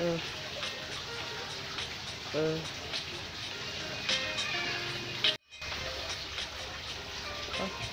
嗯。嗯。好